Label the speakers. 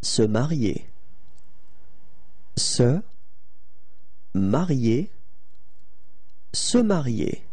Speaker 1: Se marier. Se marier. Se marier.